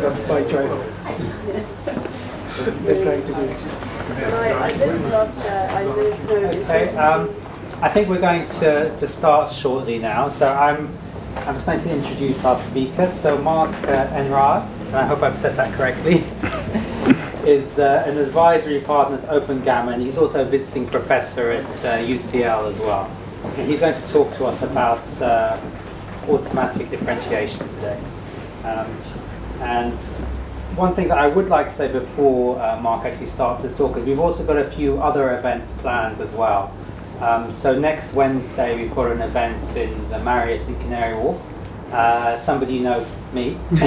That's my choice. They're trying to. Okay, um, I think we're going to, to start shortly now. So I'm I'm just going to introduce our speaker. So Marc uh, Henrard, and I hope I've said that correctly, is uh, an advisory partner at OpenGamma, and he's also a visiting professor at uh, UCL as well. And he's going to talk to us about uh, automatic differentiation today. Um, and one thing that I would like to say before uh, Marc actually starts his talk is we've also got a few other events planned as well. Um, so next Wednesday we've got an event in the Marriott in Canary Wharf. Uh, somebody you know me.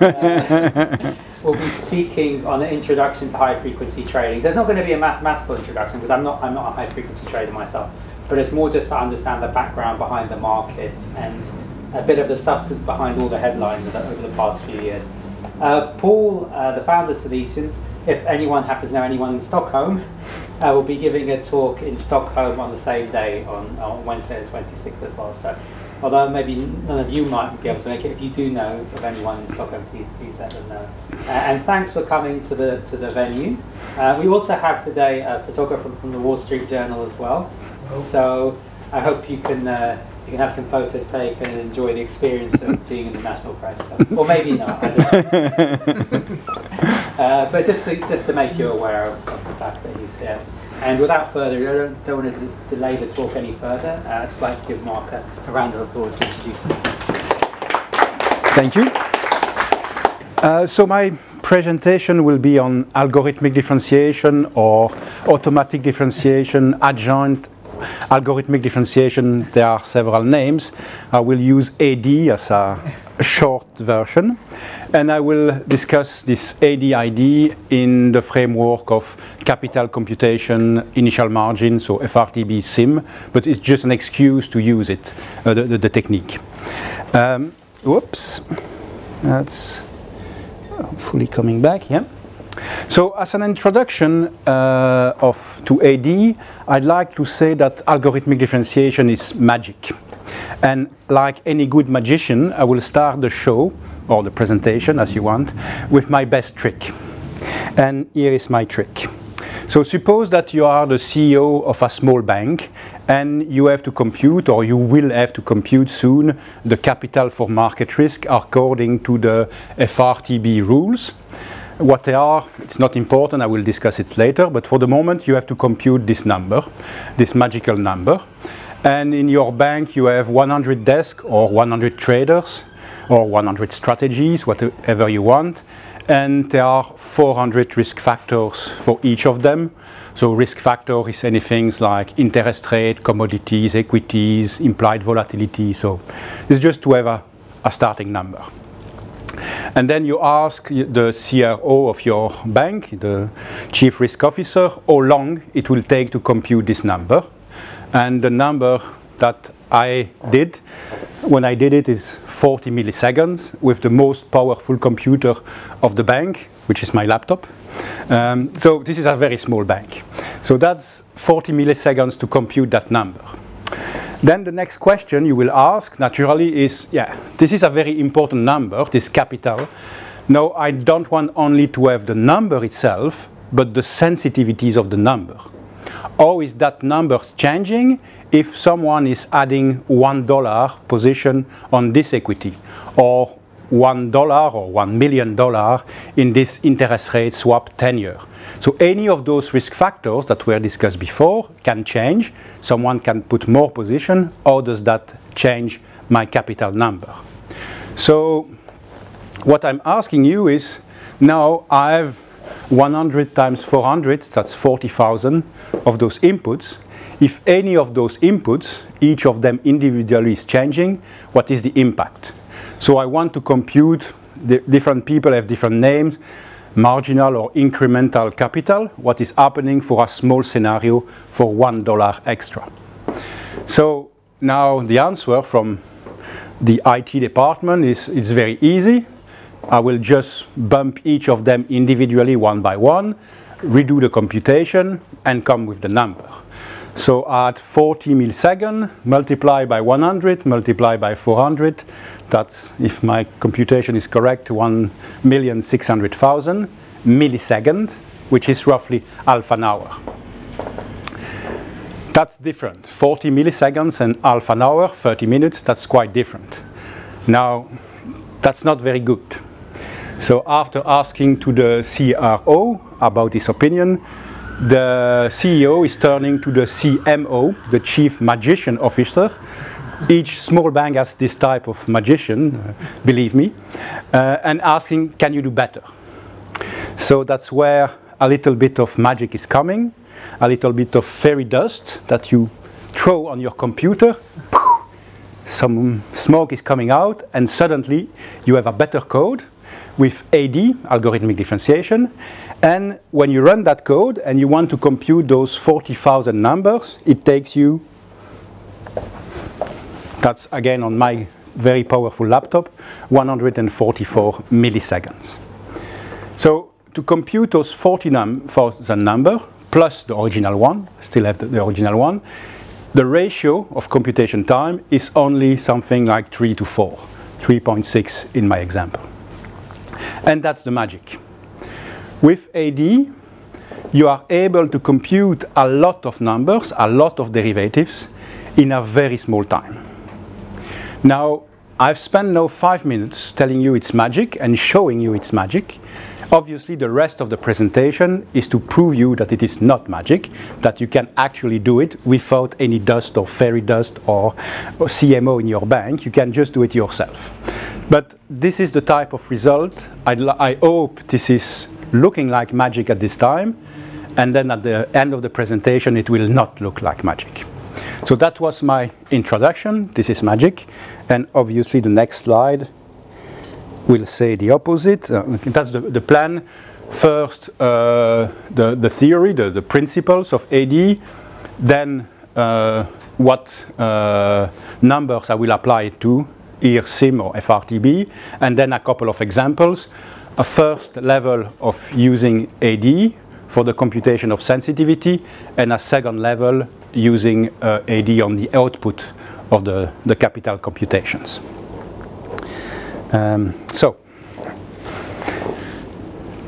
uh, will be speaking on an introduction to high frequency trading. There's not going to be a mathematical introduction because I'm not I'm not a high frequency trader myself, but it's more just to understand the background behind the market and a bit of the substance behind all the headlines over the past few years. Uh, Paul, uh, the founder to Thesis, if anyone happens to know anyone in Stockholm, uh, will be giving a talk in Stockholm on the same day on, on Wednesday the 26th as well. So, although maybe none of you might be able to make it, if you do know of anyone in Stockholm, please, please let them know. Uh, and thanks for coming to the to the venue. Uh, we also have today a photographer from the Wall Street Journal as well. So I hope you can uh, you can have some photos taken and enjoy the experience of being in the national press. So, or maybe not. I don't know. uh, but just to, just to make you aware of, of, the fact that he's here. And without further ado, I don't, don't want to delay the talk any further. Uh, I'd just like to give Marc a, a round of applause to introduce him. Thank you. Uh, so my presentation will be on algorithmic differentiation or automatic differentiation, adjoint algorithmic differentiation, there are several names. I will use AD as a short version. And I will discuss this ADID in the framework of capital computation, initial margin, so FRTB SIMM, but it's just an excuse to use it, uh, the, the, the, technique. Um, whoops, that's hopefully coming back, yeah. So as an introduction uh, of, to AD, I'd like to say that algorithmic differentiation is magic. And like any good magician, I will start the show, or the presentation as you want, with my best trick. And here is my trick. So suppose that you are the CEO of a small bank and you have to compute or you will have to compute soon the capital for market risk according to the FRTB rules. What they are, it's not important, I will discuss it later, but for the moment you have to compute this number, this magical number. And in your bank you have 100 desks or 100 traders or 100 strategies, whatever you want. And there are 400 risk factors for each of them. So risk factor is anything like interest rate, commodities, equities, implied volatility. So it's just to have a, a starting number. And then you ask the CRO of your bank, the chief risk officer, how long it will take to compute this number. And the number that I did, when I did it, is 40 milliseconds with the most powerful computer of the bank, which is my laptop. Um, so this is a very small bank. So that's 40 milliseconds to compute that number. Then the next question you will ask, naturally, is, yeah, this is a very important number, this capital. No, I don't want only to have the number itself, but the sensitivities of the number. How is that number changing if someone is adding $1 position on this equity or $1 or $1 million in this interest rate swap 10 year? So any of those risk factors that were discussed before can change. Someone can put more position. How does that change my capital number? So what I'm asking you is, now I have 100 times 400, that's 40,000 of those inputs. If any of those inputs, each of them individually is changing, what is the impact? So I want to compute, the different people have different names, marginal or incremental capital, what is happening for a small scenario for $1 extra. So now the answer from the IT department is it's very easy. I will just bump each of them individually one by one, redo the computation, and come with the number. So at 40 milliseconds, multiply by 100, multiply by 400, that's, if my computation is correct, 1,600,000 millisecond, which is roughly half an hour. That's different. 40 milliseconds and half an hour, 30 minutes, that's quite different. Now, that's not very good. So after asking to the CRO about his opinion, the CEO is turning to the CMO, the Chief Magician Officer. Each small bank has this type of magician, uh, believe me, uh, and asking, can you do better? So that's where a little bit of magic is coming, a little bit of fairy dust that you throw on your computer, some smoke is coming out, and suddenly you have a better code with AD, algorithmic differentiation. And when you run that code and you want to compute those 40,000 numbers, it takes you, that's again on my very powerful laptop, 144 milliseconds. So to compute those 40,000 number plus the original one, still have the, the original one, the ratio of computation time is only something like 3 to 4, 3.6 in my example. And that's the magic. With AD, you are able to compute a lot of numbers, a lot of derivatives, in a very small time. Now, I've spent now five minutes telling you it's magic and showing you it's magic. Obviously, the rest of the presentation is to prove you that it is not magic, that you can actually do it without any dust or fairy dust or, CMO in your bank. You can just do it yourself. But this is the type of result. I hope this is looking like magic at this time, and then at the end of the presentation, it will not look like magic. So that was my introduction. This is magic. And obviously, the next slide will say the opposite. Uh, that's the, the, plan. First, uh, the, the theory, the, the principles of AD. Then, uh, what uh, numbers I will apply it to here SIMM or FRTB, and then a couple of examples. A first level of using AD for the computation of sensitivity, and a second level using uh, AD on the output of the, the capital computations. Um, so,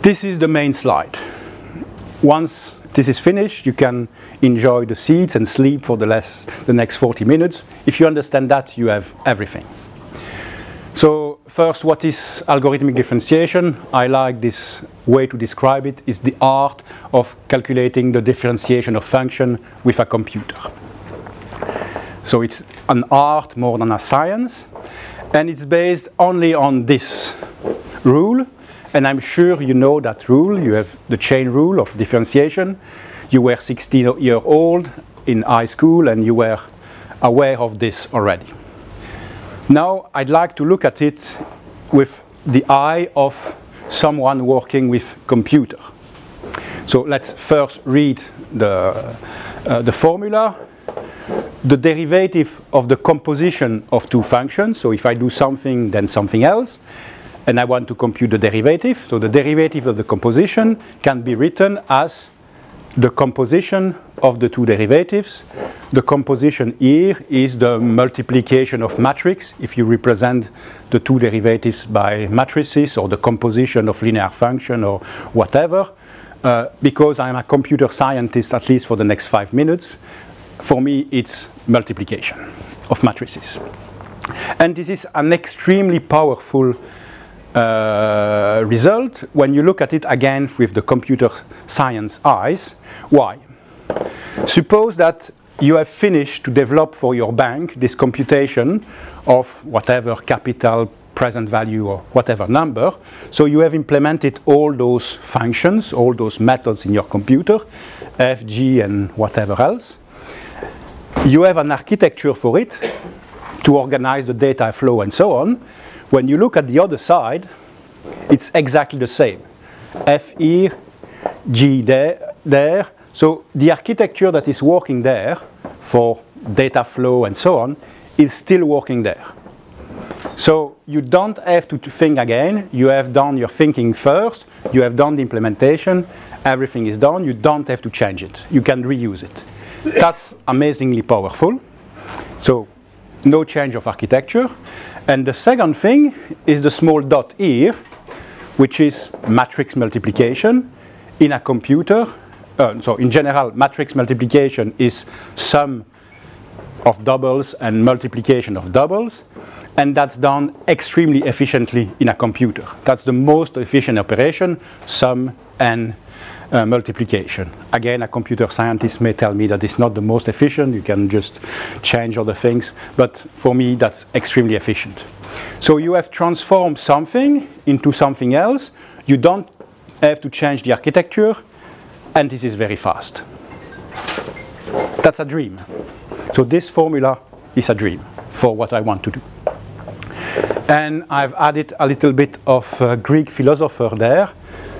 this is the main slide. Once this is finished, you can enjoy the seats and sleep for the, less, the next 40 minutes. If you understand that, you have everything. So first, what is algorithmic differentiation? I like this way to describe it, is the art of calculating the differentiation of function with a computer. So it's an art more than a science, and it's based only on this rule, and I'm sure you know that rule. You have the chain rule of differentiation. You were 16 year old in high school, and you were aware of this already. Now I'd like to look at it with the eye of someone working with computer. So let's first read the, uh, the formula. The derivative of the composition of two functions. So if I do something, then something else, and I want to compute the derivative. So the derivative of the composition can be written as the composition of the two derivatives. The composition here is the multiplication of matrix if you represent the two derivatives by matrices or the composition of linear function or whatever. Uh, because I'm a computer scientist at least for the next five minutes, for me it's multiplication of matrices. And this is an extremely powerful uh, result when you look at it again with the computer science eyes. Why? Suppose that you have finished to develop for your bank this computation of whatever capital, present value, or whatever number. So you have implemented all those functions, all those methods in your computer, f, g, and whatever else. You have an architecture for it to organize the data flow and so on. When you look at the other side, it's exactly the same. F here, G there, there. So the architecture that is working there for data flow and so on is still working there. So you don't have to think again. You have done your thinking first. You have done the implementation. Everything is done. You don't have to change it. You can reuse it. That's amazingly powerful. So no change of architecture. And the second thing is the small dot here, which is matrix multiplication in a computer. Uh, so in general, matrix multiplication is sum of doubles and multiplication of doubles. And that's done extremely efficiently in a computer. That's the most efficient operation, sum and uh, multiplication. Again, a computer scientist may tell me that it's not the most efficient, you can just change other things, but for me that's extremely efficient. So you have transformed something into something else, you don't have to change the architecture, and this is very fast. That's a dream. So this formula is a dream for what I want to do. And I've added a little bit of uh, Greek philosopher there,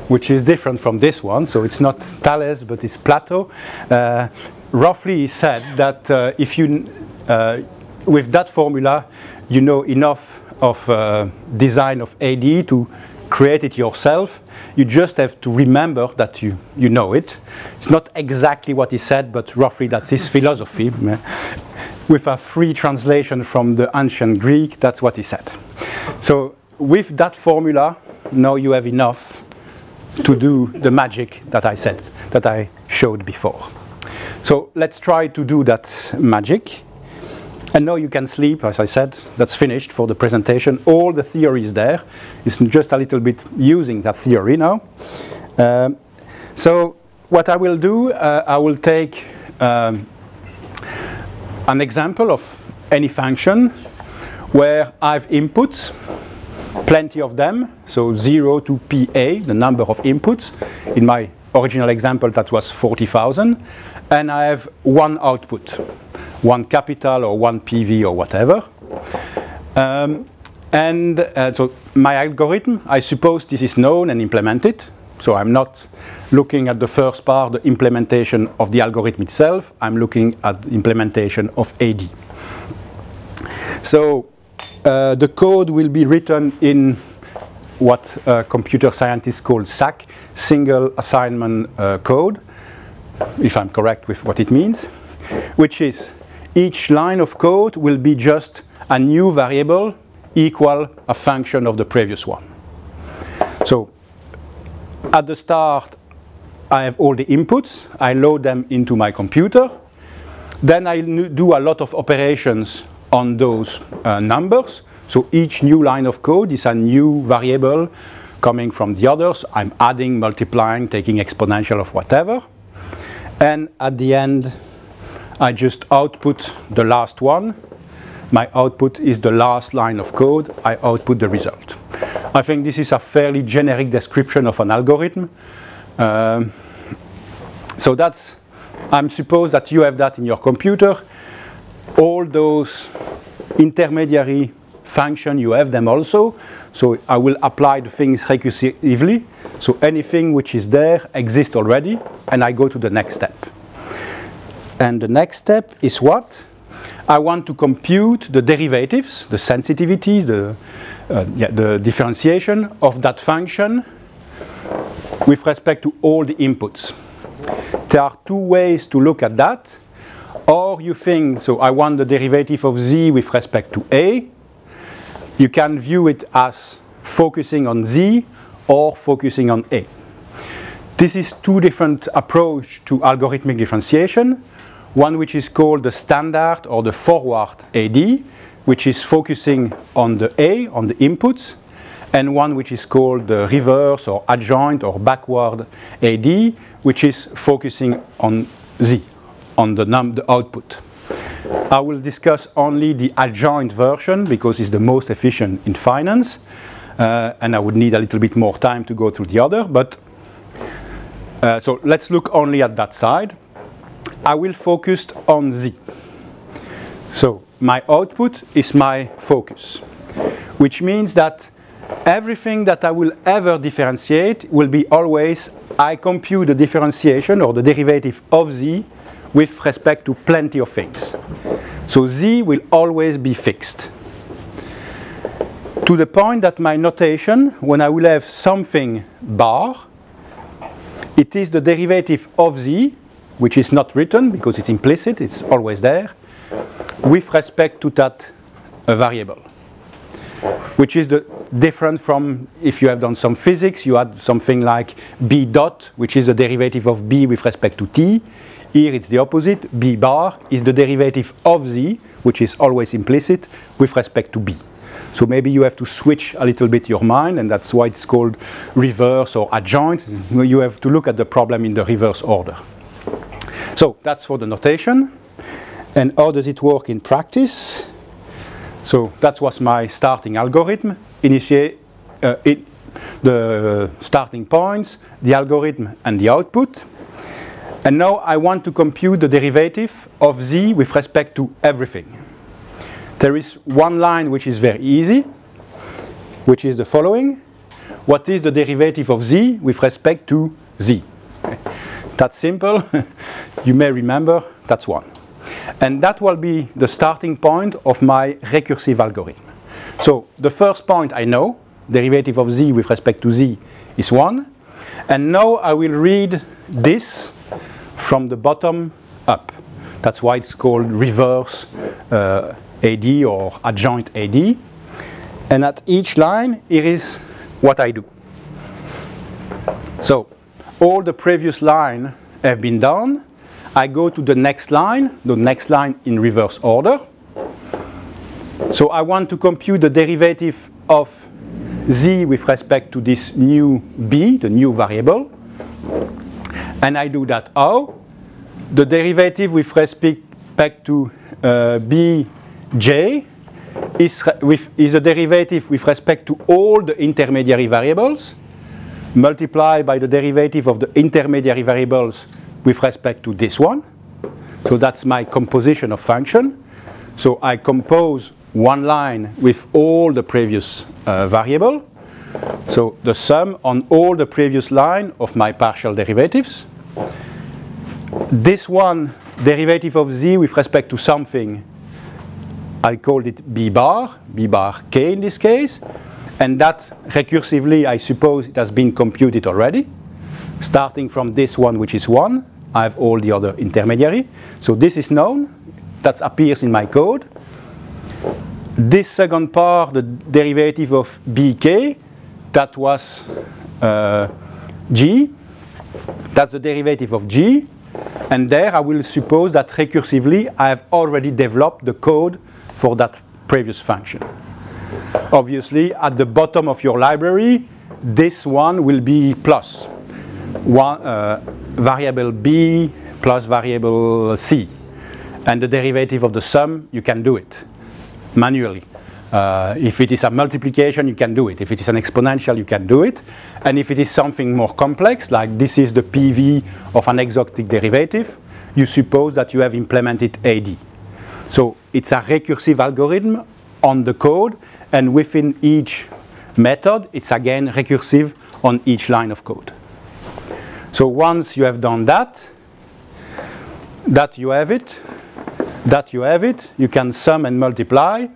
which is different from this one. So it's not Thales, but it's Plato. Uh, roughly, he said that uh, if you, uh, with that formula, you know enough of uh, design of AD to create it yourself. You just have to remember that you, you know it. It's not exactly what he said, but roughly that's his philosophy. With a free translation from the ancient Greek, that's what he said. So with that formula, now you have enough to do the magic that I said, that I showed before. So let's try to do that magic. And now you can sleep, as I said, that's finished for the presentation. All the theory is there. It's just a little bit using that theory now. Um, so what I will do, uh, I will take um, an example of any function where I've inputs plenty of them, so 0 to PA, the number of inputs. In my original example, that was 40,000. And I have one output, one capital or one PV or whatever. Um, and uh, so my algorithm, I suppose this is known and implemented. So I'm not looking at the first part, the implementation of the algorithm itself. I'm looking at the implementation of AD. So uh, the code will be written in what uh, computer scientists call SAC, single assignment uh, code, if I'm correct with what it means, which is each line of code will be just a new variable equal a function of the previous one. So at the start, I have all the inputs, I load them into my computer, then I do a lot of operations on those uh, numbers. So each new line of code is a new variable coming from the others. I'm adding, multiplying, taking exponential of whatever. And at the end, I just output the last one. My output is the last line of code. I output the result. I think this is a fairly generic description of an algorithm. Um, so that's, I'm suppose that you have that in your computer all those intermediary function, you have them also. So I will apply the things recursively. So anything which is there exists already, and I go to the next step. And the next step is what? I want to compute the derivatives, the sensitivities, the, uh, yeah, the differentiation of that function with respect to all the inputs. There are two ways to look at that. Or you think, so I want the derivative of z with respect to a. You can view it as focusing on z or focusing on a. This is two different approach to algorithmic differentiation. One which is called the standard or the forward AD, which is focusing on the A, on the inputs, and one which is called the reverse or adjoint or backward AD, which is focusing on Z, on the, the output. I will discuss only the adjoint version because it's the most efficient in finance. Uh, and I would need a little bit more time to go through the other. But uh, so let's look only at that side. I will focus on Z. So my output is my focus, which means that everything that I will ever differentiate will be always I compute the differentiation or the derivative of Z with respect to plenty of things. So z will always be fixed. To the point that my notation, when I will have something bar, it is the derivative of z which is not written because it's implicit, it's always there, with respect to that uh, variable. Which is the different from if you have done some physics, you had something like b dot, which is the derivative of b with respect to t. Here it's the opposite. b bar is the derivative of z, which is always implicit, with respect to b. So maybe you have to switch a little bit your mind, and that's why it's called reverse or adjoint. You have to look at the problem in the reverse order. So that's for the notation. And how does it work in practice? So that was my starting algorithm. Initiate uh, it, the starting points, the algorithm, and the output. And now I want to compute the derivative of z with respect to everything. There is one line which is very easy, which is the following. What is the derivative of z with respect to z? That's simple. you may remember, that's one. And that will be the starting point of my recursive algorithm. So the first point I know, derivative of z with respect to z is 1. And now I will read this from the bottom up. That's why it's called reverse uh, AD or adjoint AD. And at each line, here is what I do. So all the previous line have been done. I go to the next line, the next line in reverse order. So I want to compute the derivative of z with respect to this new b, the new variable. And I do that how? The derivative with respect to uh, bj is, with, is the derivative with respect to all the intermediary variables multiplied by the derivative of the intermediary variables with respect to this one. So that's my composition of function. So I compose one line with all the previous uh, variable. So the sum on all the previous line of my partial derivatives. This one, derivative of z with respect to something, I called it b bar, b bar k in this case. And that recursively, I suppose it has been computed already. Starting from this one, which is 1, I have all the other intermediary. So this is known. That appears in my code. This second part, the derivative of bk, that was uh, g. That's the derivative of g. And there I will suppose that recursively I have already developed the code for that previous function. Obviously, at the bottom of your library, this one will be plus one, uh, variable b plus variable c. And the derivative of the sum, you can do it manually. Uh, if it is a multiplication, you can do it. If it is an exponential, you can do it. And if it is something more complex, like this is the PV of an exotic derivative, you suppose that you have implemented AD. So it's a recursive algorithm on the code, and within each method, it's again recursive on each line of code. So once you have done that, that you have it, that you have it, you can sum and multiply,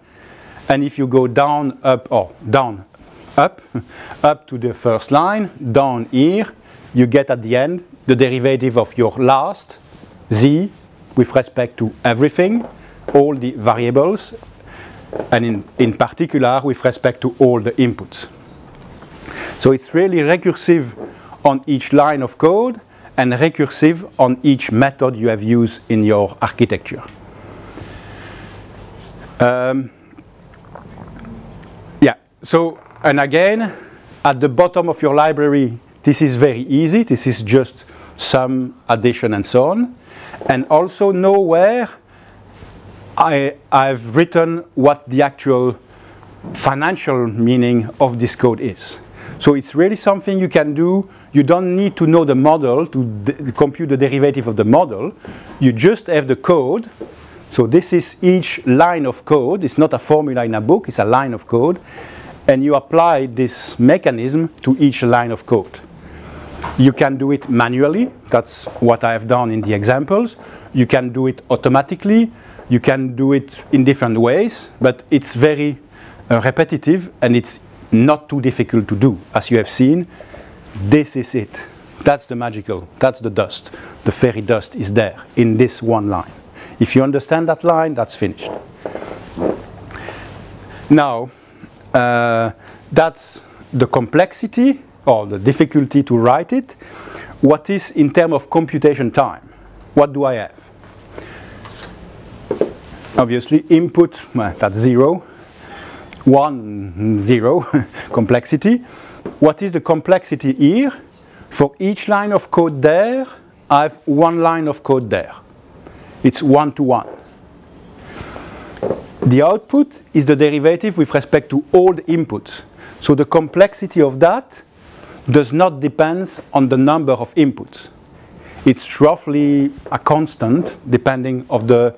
and if you go down, up, or down, up, up to the first line, down here, you get at the end the derivative of your last z with respect to everything, all the variables, and in, in particular with respect to all the inputs. So it's really recursive on each line of code and recursive on each method you have used in your architecture. Um, so, and again, at the bottom of your library, this is very easy. This is just some addition, and so on. And also nowhere I, I've written what the actual financial meaning of this code is. So it's really something you can do. You don't need to know the model to compute the derivative of the model. You just have the code. So this is each line of code. It's not a formula in a book, it's a line of code and you apply this mechanism to each line of code. You can do it manually, that's what I have done in the examples. You can do it automatically, you can do it in different ways, but it's very uh, repetitive and it's not too difficult to do. As you have seen, this is it. That's the magical, that's the dust. The fairy dust is there in this one line. If you understand that line, that's finished. Now, uh, that's the complexity or the difficulty to write it. What is in terms of computation time? What do I have? Obviously, input, well, that's zero. One, zero, complexity. What is the complexity here? For each line of code there, I have one line of code there. It's one to one. The output is the derivative with respect to all the inputs. So the complexity of that does not depend on the number of inputs. It's roughly a constant depending of the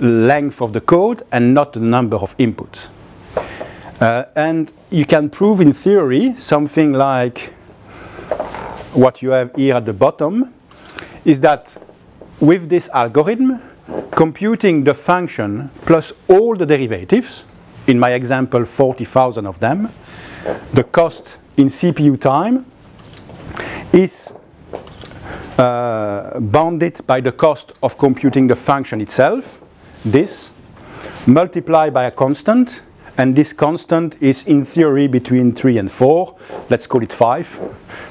length of the code and not the number of inputs. Uh, and you can prove in theory something like what you have here at the bottom is that with this algorithm, computing the function plus all the derivatives, in my example 40,000 of them, the cost in CPU time is uh, bounded by the cost of computing the function itself, this, multiplied by a constant, and this constant is in theory between 3 and 4. Let's call it 5.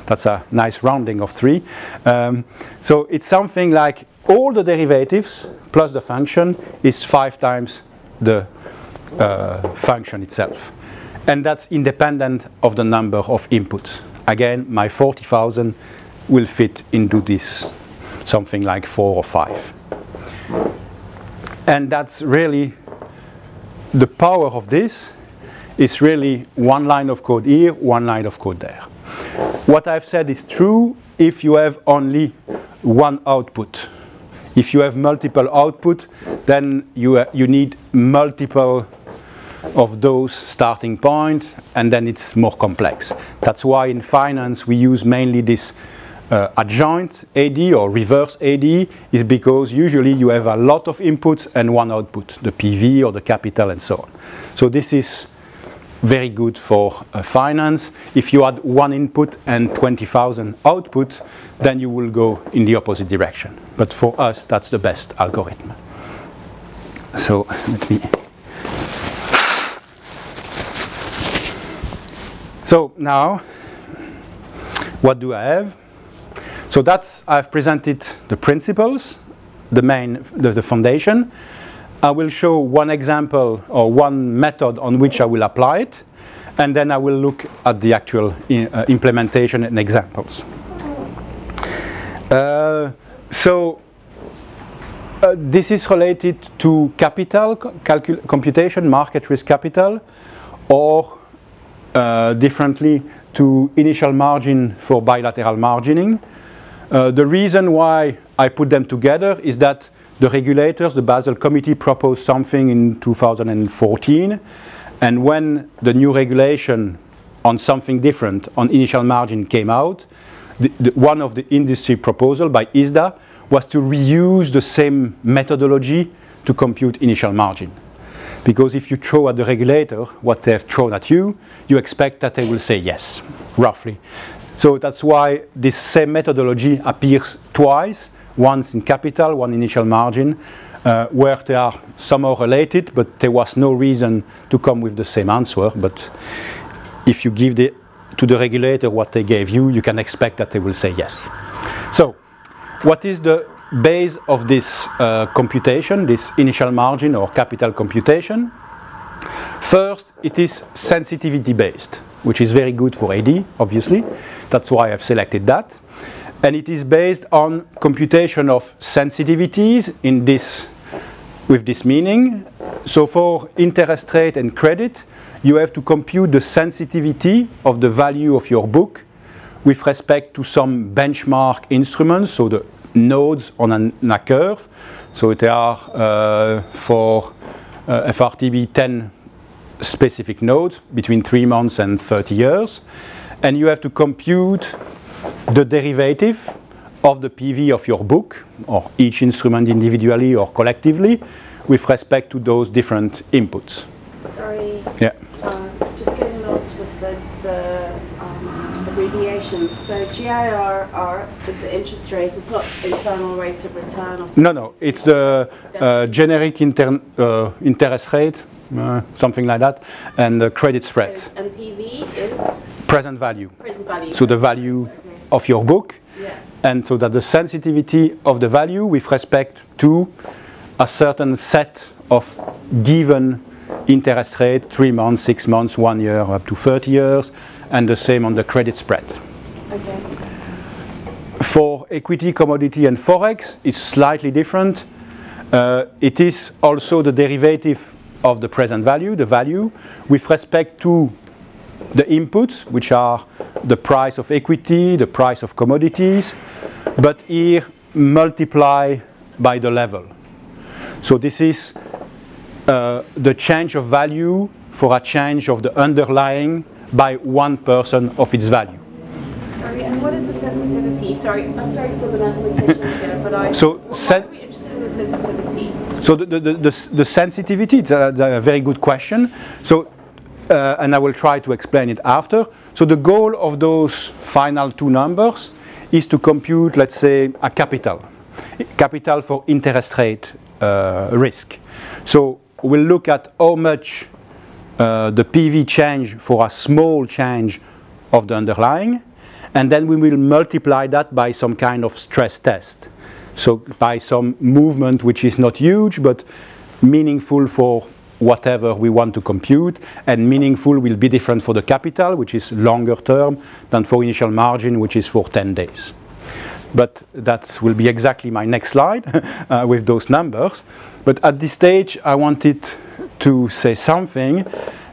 That's a nice rounding of 3. Um, so it's something like all the derivatives plus the function is 5 times the uh, function itself. And that's independent of the number of inputs. Again, my 40,000 will fit into this something like 4 or 5. And that's really the power of this is really one line of code here, one line of code there. What I've said is true if you have only one output. If you have multiple output, then you, uh, you need multiple of those starting points, point and then it's more complex. That's why in finance we use mainly this uh, adjoint AD or reverse AD is because usually you have a lot of inputs and one output, the PV or the capital and so on. So this is very good for uh, finance. If you add one input and 20,000 output, then you will go in the opposite direction. But for us, that's the best algorithm. So let me. So now, what do I have? So that's, I've presented the principles, the main, the, the foundation. I will show one example or one method on which I will apply it, and then I will look at the actual uh, implementation and examples. Uh, so uh, this is related to capital computation, market risk capital, or uh, differently to initial margin for bilateral margining. Uh, the reason why I put them together is that the regulators, the Basel Committee proposed something in 2014 and when the new regulation on something different on initial margin came out, the, the, one of the industry proposal by ISDA was to reuse the same methodology to compute initial margin. Because if you throw at the regulator what they have thrown at you, you expect that they will say yes, roughly. So that's why this same methodology appears twice, once in capital, one initial margin, uh, where they are somehow related, but there was no reason to come with the same answer. But if you give the, to the regulator what they gave you, you can expect that they will say yes. So, what is the base of this uh, computation, this initial margin or capital computation? First, it is sensitivity based which is very good for AD, obviously. That's why I've selected that. And it is based on computation of sensitivities in this, with this meaning. So for interest rate and credit, you have to compute the sensitivity of the value of your book with respect to some benchmark instruments, so the nodes on a, on a curve. So they are uh, for uh, FRTB 10 specific nodes between 3 months and 30 years. And you have to compute the derivative of the PV of your book, or each instrument individually or collectively, with respect to those different inputs. Sorry. Yeah. Uh, just getting lost with the, abbreviations. So GIRR is the interest rate. It's not internal rate of return or something. No, no, it's the uh, generic inter uh, interest rate, uh, something like that, and the credit spread, And PV is present value. present value. So the value of your book, Yeah. and so that the sensitivity of the value with respect to a certain set of given interest rate, three months, six months, one year, up to 30 years, and the same on the credit spread. Okay. For equity, commodity, and forex, it's slightly different. Uh, it is also the derivative of the present value, the value, with respect to the inputs, which are the price of equity, the price of commodities, but here multiply by the level. So this is uh, the change of value for a change of the underlying by one person of its value. Sorry, and what is the sensitivity? Sorry, I'm sorry for the mathematicians here, but I. So why sen- are we interested in the sensitivity? So the, the, the, the, the sensitivity, it's a, a very good question. So, uh, and I will try to explain it after. So the goal of those final two numbers is to compute, let's say, a capital. Capital for interest rate uh, risk. So we'll look at how much uh, the PV change for a small change of the underlying, and then we will multiply that by some kind of stress test. So by some movement which is not huge but meaningful for whatever we want to compute, and meaningful will be different for the capital, which is longer term, than for initial margin, which is for 10 days. But that will be exactly my next slide uh, with those numbers. But at this stage, I wanted to say something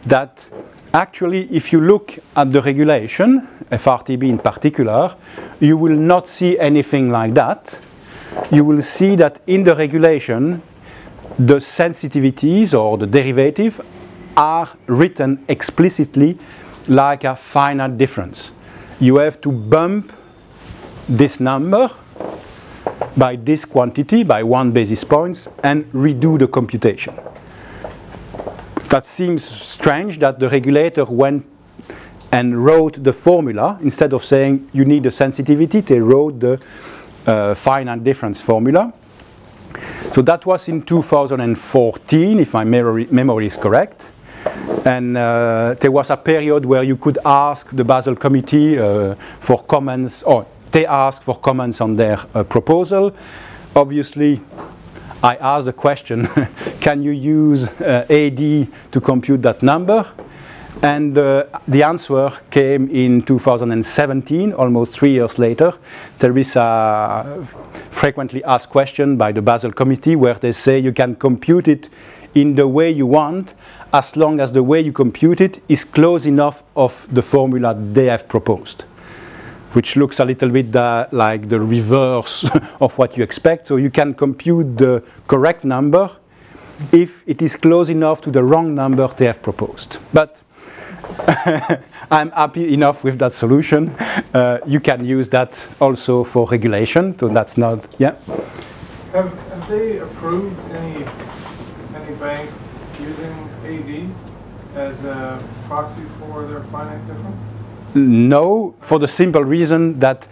that actually, if you look at the regulation, FRTB in particular, you will not see anything like that. You will see that in the regulation, the sensitivities or the derivative are written explicitly like a finite difference. You have to bump this number by this quantity, by one basis points, and redo the computation. That seems strange that the regulator went and wrote the formula instead of saying you need the sensitivity, they wrote the uh, finite difference formula. So that was in 2014, if my memory, memory is correct. And uh, there was a period where you could ask the Basel Committee uh, for comments, or they asked for comments on their uh, proposal. Obviously, I asked the question, can you use uh, AD to compute that number? And uh, the answer came in 2017, almost three years later. There is a frequently asked question by the Basel Committee where they say you can compute it in the way you want as long as the way you compute it is close enough of the formula they have proposed which looks a little bit uh, like the reverse of what you expect. So you can compute the correct number if it is close enough to the wrong number they have proposed. But I'm happy enough with that solution. Uh, you can use that also for regulation, so that's not, yeah. Have, have they approved any, any banks using AD as a proxy for their finite difference? No, for the simple reason that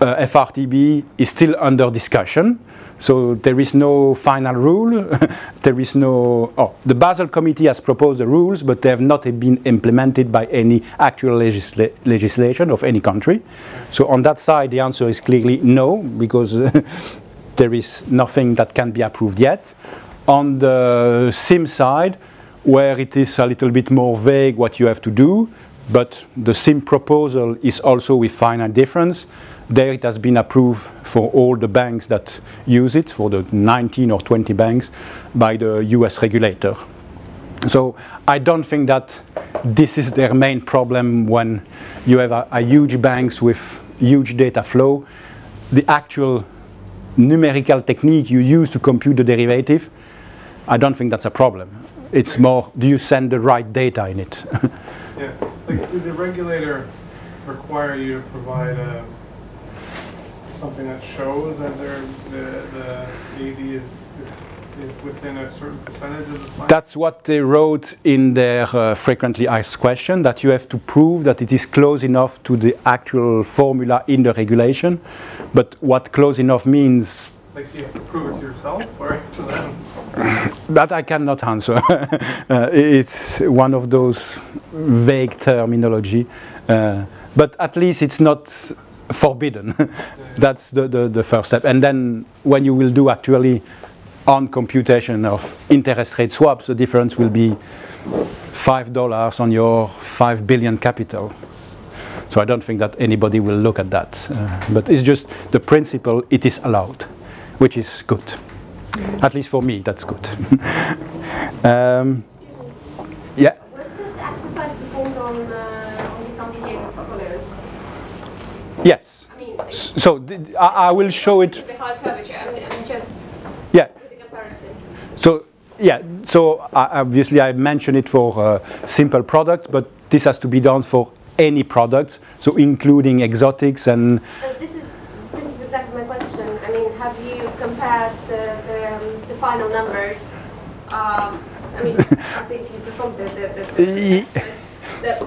uh, FRTB is still under discussion. So there is no final rule. there is no. Oh, the Basel Committee has proposed the rules, but they have not been implemented by any actual legisla legislation of any country. So on that side, the answer is clearly no, because there is nothing that can be approved yet. On the SIMM side, where it is a little bit more vague what you have to do, but the SIMM proposal is also with finite difference. There it has been approved for all the banks that use it, for the 19 or 20 banks, by the US regulator. So I don't think that this is their main problem when you have a, a huge banks with huge data flow. The actual numerical technique you use to compute the derivative, I don't think that's a problem. It's more, do you send the right data in it? Yeah, like, did the regulator require you to provide a, something that shows that they're, the, the AD is, is is within a certain percentage of the plan? That's what they wrote in their uh, frequently asked question, that you have to prove that it is close enough to the actual formula in the regulation. But what close enough means, Like you have to prove it to yourself or to them? That I cannot answer. uh, it's one of those vague terminology. Uh, but at least it's not forbidden. That's the, the, the first step. And then when you will do actually on computation of interest rate swaps, the difference will be $5 on your 5 billion capital. So I don't think that anybody will look at that. Uh, but it's just the principle, it is allowed, which is good. At least for me, that's good. um, yeah. Was this exercise performed on, uh, on the? Yes. I mean, So I, I will show it. the high curvature. I mean, I mean just Yeah. with the comparison. So yeah. So I obviously I mentioned it for uh, simple product, but this has to be done for any products, so including exotics and Uh, this is this is exactly my question. I mean, have you compared the the, um, the final numbers? Um, I mean, I think you performed the the, the, the, Ye- the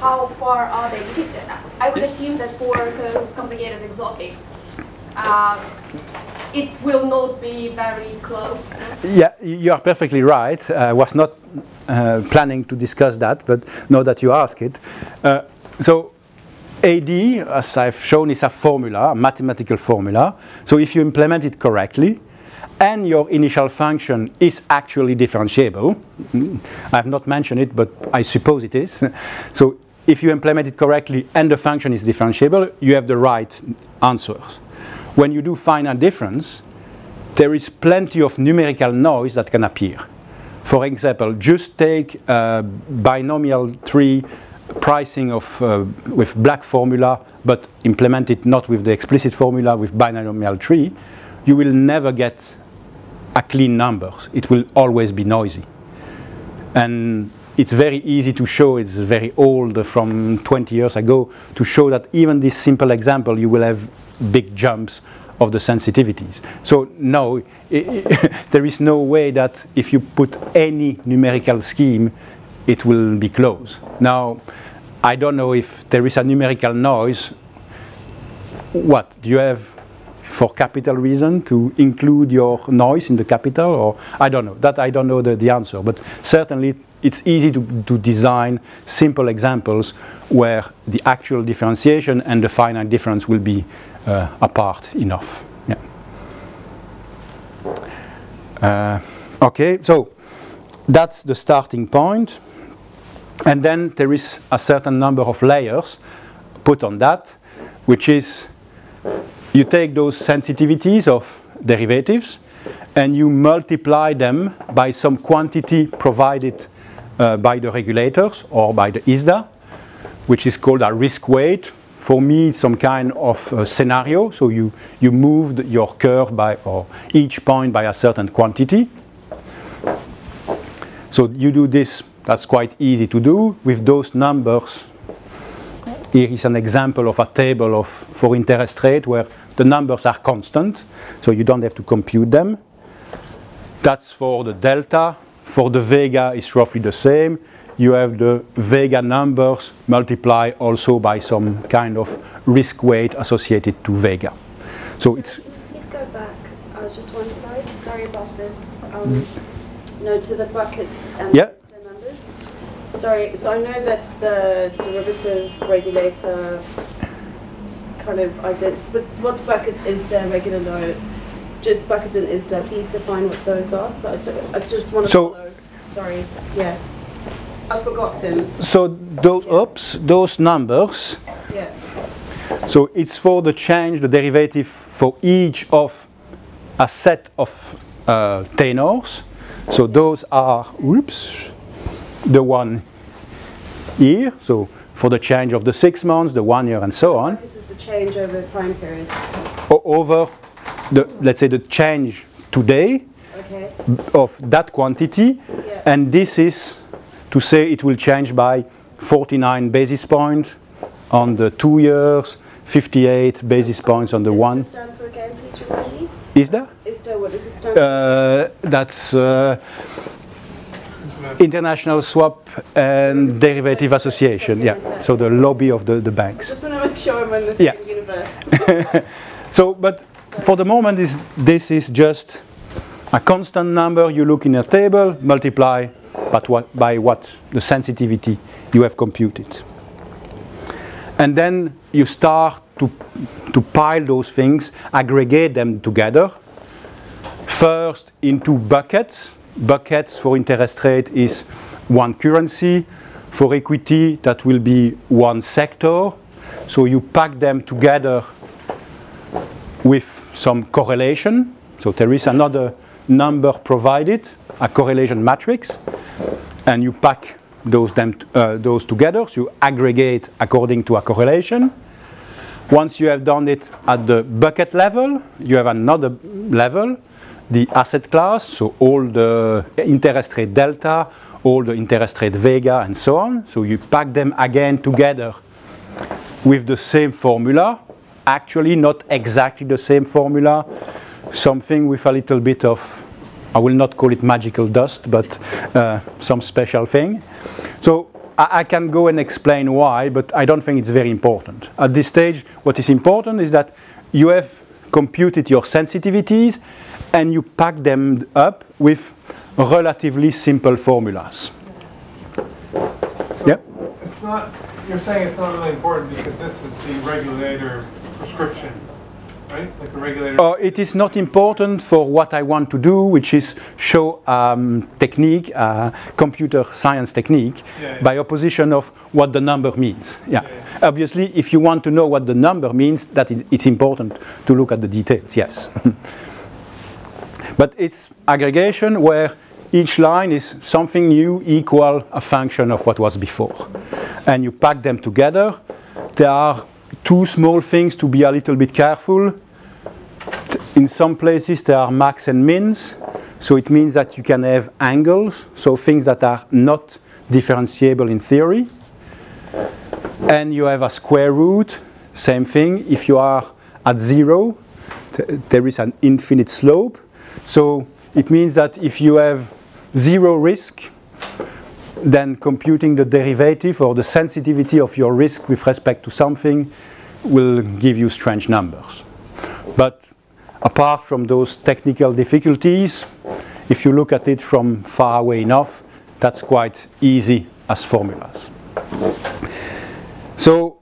how far are they? Because I would assume that for complicated exotics, um, it will not be very close. Yeah, you are perfectly right. I was not uh, planning to discuss that, but now that you ask it. Uh, so, AD, as I've shown, is a formula, a mathematical formula. So, if you implement it correctly, and your initial function is actually differentiable, I have not mentioned it, but I suppose it is. so, if you implement it correctly and the function is differentiable, you have the right answers. When you do finite difference, there is plenty of numerical noise that can appear. For example, just take uh, binomial tree pricing of uh, with black formula, but implement it not with the explicit formula with binomial tree, you will never get a clean number. It will always be noisy. And it's very easy to show, it's very old from 20 years ago, to show that even this simple example, you will have big jumps of the sensitivities. So no, there is no way that if you put any numerical scheme, it will be close. Now, I don't know if there is a numerical noise. What, do you have for capital reason to include your noise in the capital or I don't know. That I don't know the, the answer but certainly it's easy to, to design simple examples where the actual differentiation and the finite difference will be uh, apart enough. Yeah. Uh, okay so that's the starting point. And then there is a certain number of layers put on that which is you take those sensitivities of derivatives and you multiply them by some quantity provided uh, by the regulators or by the ISDA, which is called a risk weight. For me, it's some kind of uh, scenario. So you, you moved your curve by, or each point by a certain quantity. So you do this, that's quite easy to do. With those numbers, here is an example of a table of, for interest rate where the numbers are constant, so you don't have to compute them. That's for the delta. For the vega, it's roughly the same. You have the vega numbers multiplied also by some kind of risk weight associated to vega. So it's Please go back uh, just one slide. Sorry about this. Um, no, to the buckets and Yeah. the numbers. Sorry, so I know that's the derivative regulator kind of ident. But what's buckets ISDA regular load? Just buckets and ISDA. Please define what those are. So, so I just want to So- follow. Sorry. Yeah. I've forgotten. so those oops, those numbers. Yeah. So it's for the change, the derivative for each of a set of uh, tenors. So those are, whoops, the one here. So for the change of the six months, the one year, and so on. This is the change over the time period. O- over the, let's say, the change today Okay. of that quantity. Yeah. And this is to say it will change by 49 basis points on the two years, 58 basis points on the one. stand for again, please remind me. Is there? Is ISDA, what does it stand? Uh, that's uh, International Swap and Derivative Association. Yeah, so the lobby of the, the banks. Just want to make sure I'm in the same universe. So, but for the moment, is this is just a constant number you look in a table, multiply but what, by what the sensitivity you have computed. And then you start to, to pile those things, aggregate them together. First into buckets. Buckets for interest rate is one currency. For equity, that will be one sector. So you pack them together with some correlation. So there is another number provided, a correlation matrix, and you pack those, them, uh, those together. So you aggregate according to a correlation. Once you have done it at the bucket level, you have another level, the asset class, so all the interest rate delta, all the interest rate vega, and so on. So you pack them again together with the same formula. Actually, not exactly the same formula, something with a little bit of, I will not call it magical dust, but uh, some special thing. So I, I can go and explain why, but I don't think it's very important. At this stage, what is important is that you have computed your sensitivities and you pack them up with relatively simple formulas. Yeah? It's not, you're saying it's not really important because this is the regulator prescription, right? Like the regulator. Uh, it is not important for what I want to do, which is show um, technique, uh, computer science technique, Yeah, yeah. by opposition of what the number means. Yeah. Yeah, Obviously, if you want to know what the number means, that it, it's important to look at the details. Yes. but it's aggregation where each line is something new equal a function of what was before. And you pack them together. There are two small things to be a little bit careful. In some places there are max and mins, so it means that you can have angles, so things that are not differentiable in theory. And you have a square root, same thing. If you are at zero, there is an infinite slope. So it means that if you have zero risk, then computing the derivative or the sensitivity of your risk with respect to something will give you strange numbers. But apart from those technical difficulties, if you look at it from far away enough, that's quite easy as formulas. So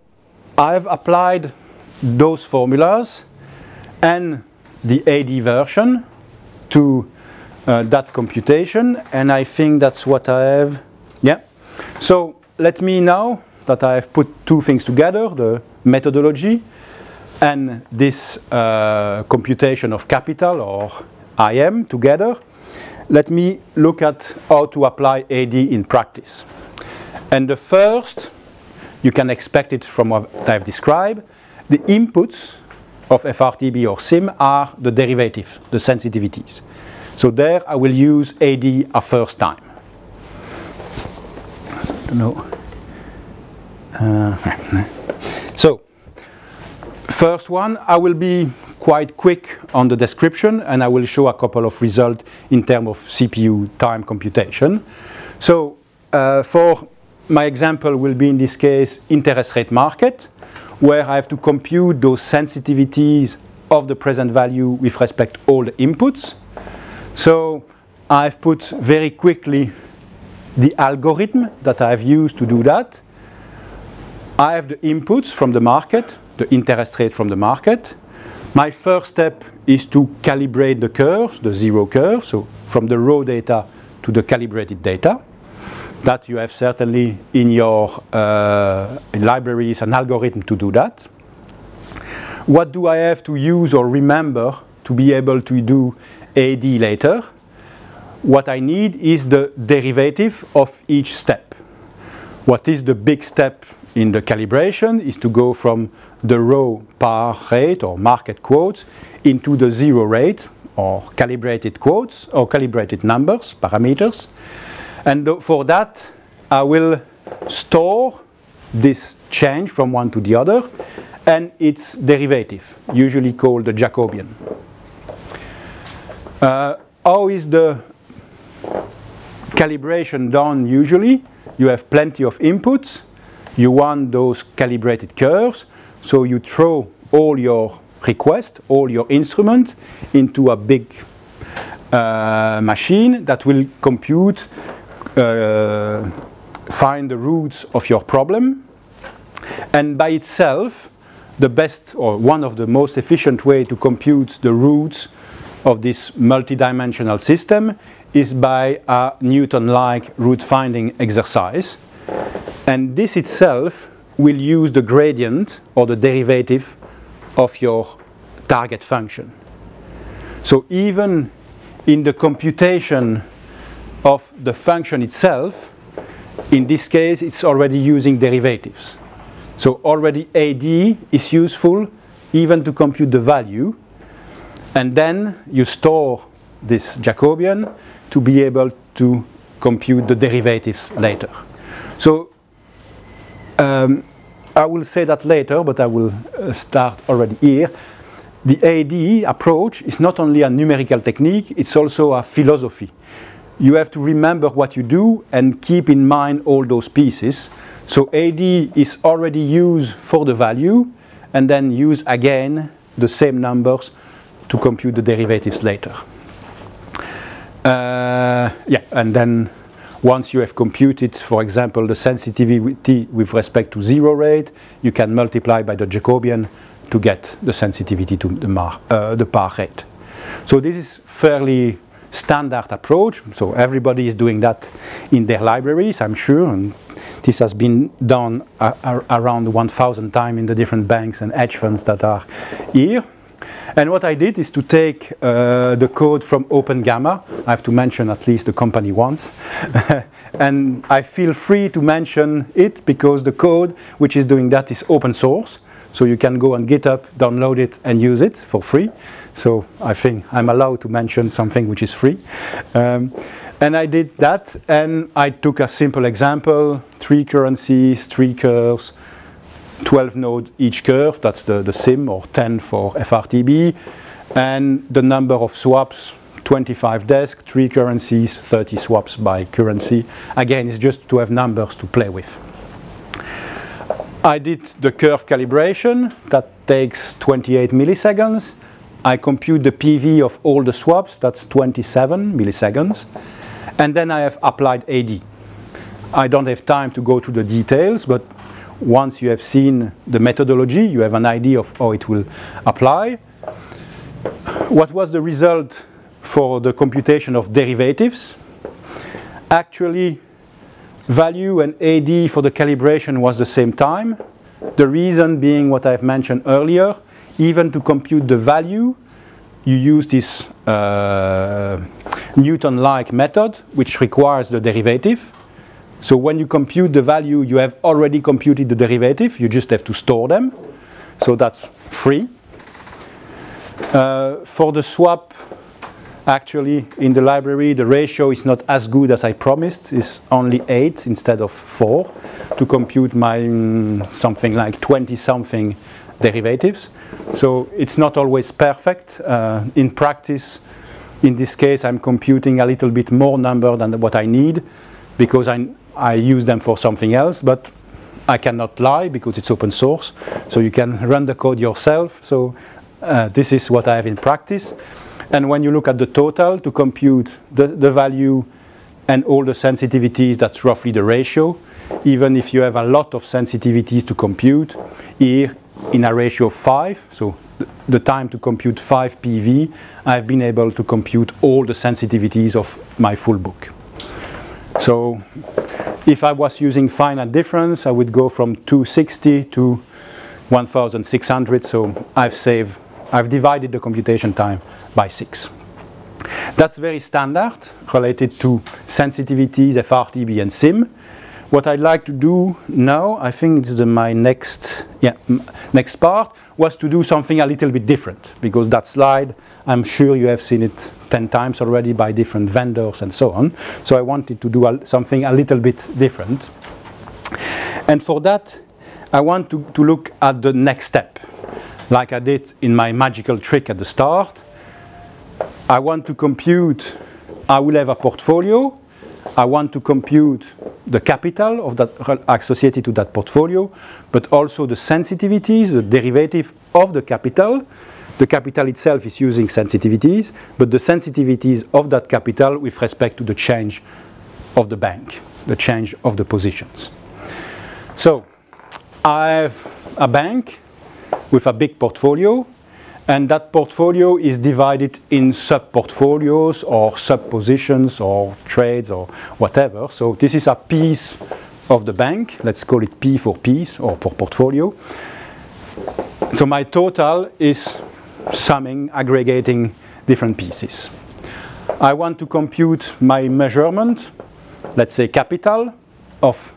I've applied those formulas and the AD version to uh, that computation, and I think that's what I have. Yeah. So let me now that I have put two things together, the methodology and this uh, computation of capital or IM together, let me look at how to apply AD in practice. And the first, you can expect it from what I've described, the inputs of FRTB or SIMM are the derivative, the sensitivities. So there I will use AD a first time. So, I don't know. Uh, so, first one, I will be quite quick on the description and I will show a couple of results in terms of CPU time computation. So, uh, for my example will be in this case interest rate market where I have to compute those sensitivities of the present value with respect to all the inputs. So I've put very quickly the algorithm that I've used to do that. I have the inputs from the market, the interest rate from the market. My first step is to calibrate the curves, the zero curve, so from the raw data to the calibrated data. That you have certainly in your uh, libraries an algorithm to do that. What do I have to use or remember to be able to do AD later? What I need is the derivative of each step. What is the big step in the calibration is to go from the raw par rate or market quotes into the zero rate or calibrated quotes or calibrated numbers, parameters. And for that, I will store this change from one to the other and its derivative, usually called the Jacobian. Uh, how is the calibration done usually? You have plenty of inputs. You want those calibrated curves. So you throw all your requests, all your instruments into a big uh, machine that will compute, uh, find the roots of your problem. And by itself, the best or one of the most efficient way to compute the roots of this multidimensional system is by a Newton-like root finding exercise. And this itself will use the gradient or the derivative of your target function. So even in the computation of the function itself, in this case it's already using derivatives. So already AD is useful even to compute the value and then you store this Jacobian to be able to compute the derivatives later. So um, I will say that later, but I will uh, start already here. The AD approach is not only a numerical technique, it's also a philosophy. You have to remember what you do and keep in mind all those pieces. So AD is already used for the value and then use again the same numbers to compute the derivatives later. Uh, yeah, and then once you have computed, for example, the sensitivity with respect to zero rate, you can multiply by the Jacobian to get the sensitivity to the, mar, uh, the par rate. So this is fairly standard approach. So everybody is doing that in their libraries, I'm sure. And this has been done around 1,000 times in the different banks and hedge funds that are here. And what I did is to take uh, the code from OpenGamma. I have to mention at least the company once. and I feel free to mention it because the code which is doing that is open source. So you can go on GitHub, download it and use it for free. So I think I'm allowed to mention something which is free. Um, and I did that and I took a simple example, three currencies, three curves, 12 node each curve, that's the, the SIMM, or 10 for FRTB, and the number of swaps, 25 desks, 3 currencies, 30 swaps by currency. Again, it's just to have numbers to play with. I did the curve calibration, that takes 28 milliseconds. I compute the PV of all the swaps, that's 27 milliseconds. And then I have applied AD. I don't have time to go through the details, but once you have seen the methodology, you have an idea of how it will apply. What was the result for the computation of derivatives? Actually, value and AD for the calibration was the same time. The reason being what I've mentioned earlier, even to compute the value, you use this uh, Newton-like method, which requires the derivative. So when you compute the value, you have already computed the derivative. You just have to store them. So that's free. Uh, for the swap, actually, in the library, the ratio is not as good as I promised. It's only 8 instead of 4 to compute my mm, something like 20-something derivatives. So it's not always perfect. Uh, in practice, in this case, I'm computing a little bit more number than what I need because I, I use them for something else, but I cannot lie because it's open source. So you can run the code yourself. So uh, this is what I have in practice. And when you look at the total to compute the, the value and all the sensitivities, that's roughly the ratio. Even if you have a lot of sensitivities to compute, here in a ratio of 5, so the time to compute 5 PV, I've been able to compute all the sensitivities of my full book. So if I was using finite difference, I would go from 260 to 1600. So I've saved, I've divided the computation time by six. That's very standard related to sensitivities, FRTB and SIMM. What I'd like to do now, I think it's the, my next, yeah, next part, was to do something a little bit different because that slide, I'm sure you have seen it 10 times already by different vendors and so on. So I wanted to do a, something a little bit different. And for that, I want to, to look at the next step, like I did in my magical trick at the start. I want to compute, I will have a portfolio. I want to compute the capital of that associated to that portfolio, but also the sensitivities, the derivative of the capital. The capital itself is using sensitivities, but the sensitivities of that capital with respect to the change of the bank, the change of the positions. So I have a bank with a big portfolio and that portfolio is divided in sub-portfolios or sub-positions or trades or whatever. So this is a piece of the bank. Let's call it P for piece or for portfolio. So my total is summing, aggregating different pieces. I want to compute my measurement, let's say capital, of